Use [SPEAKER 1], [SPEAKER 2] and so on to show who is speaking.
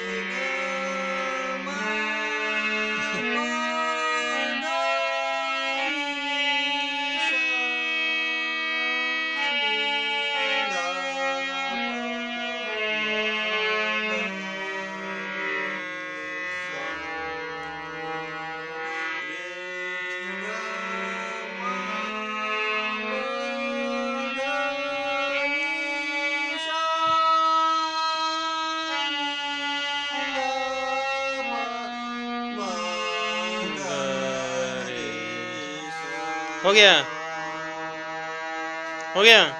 [SPEAKER 1] Música
[SPEAKER 2] 거기야. 거기야.